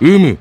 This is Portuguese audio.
うむ